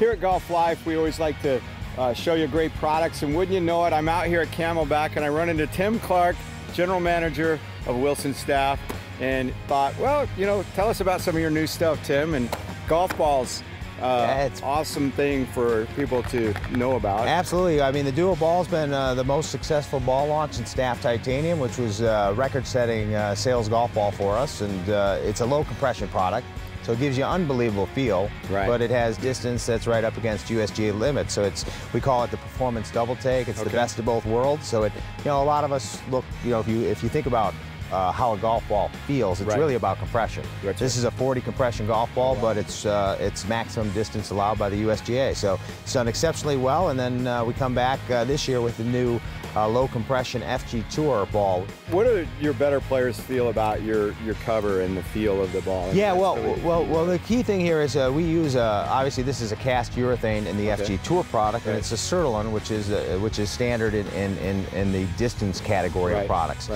here at Golf Life, we always like to uh, show you great products. And wouldn't you know it, I'm out here at Camelback and I run into Tim Clark, General Manager of Wilson Staff, and thought, well, you know, tell us about some of your new stuff, Tim, and golf balls. Uh, Yeah, it's- awesome thing for people to know about. Absolutely. I mean, the Duo Ball's been uh, the most successful ball launch in Staff Titanium, which was a record-setting uh, sales golf ball for us, and uh, it's a low compression product. So it gives you unbelievable feel, Right. but it has distance that's right up against USGA limits. So it's we call it the performance double take. It's the best of both worlds. So it, you know, a lot of us look, you know, if you if you think about uh, how a golf ball feels, it's Right. really about compression. This is a 40 compression golf ball, but it's uh, it's maximum distance allowed by the USGA. So it's done exceptionally well. And then uh, we come back uh, this year with the new uh, low compression FG Tour ball. What do your better players feel about your, your cover and the feel of the ball? Yeah, well, really- well, well. The key thing here is uh, we use obviously this is a cast urethane in the Okay. FG Tour product, and it's a Surlyn, which is uh, which is standard in, in, in, in the distance category Right, of products.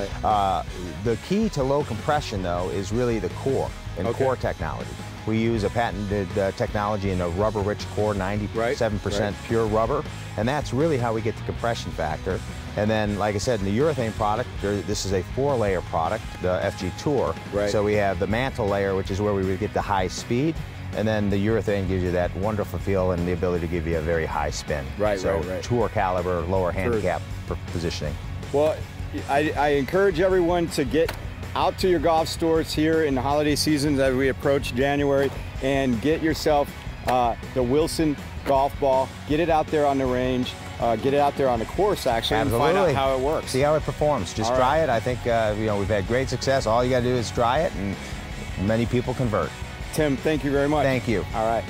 Right. The key to low compression though is really the core and Okay. core technology. We use a patented uh, technology in a rubber-rich core, 97% right. pure rubber, and that's really how we get the compression factor. And then, like I said, in the urethane product, there, this is a four-layer product, the FG Tour. Right. So we have the mantle layer, which is where we would get the high speed, and then the urethane gives you that wonderful feel and the ability to give you a very high spin. Right, so right, right. tour caliber, lower handicap for positioning. Well, I, I encourage everyone to get out to your golf stores here in the holiday seasons as we approach January and get yourself uh, the Wilson golf ball. Get it out there on the range. Uh, get it out there on the course actually and find out how it works. See how it performs. Just All try right. it. I think uh, you know we've had great success. All you got to do is try it, and many people convert. Tim, thank you very much. Thank you. All right.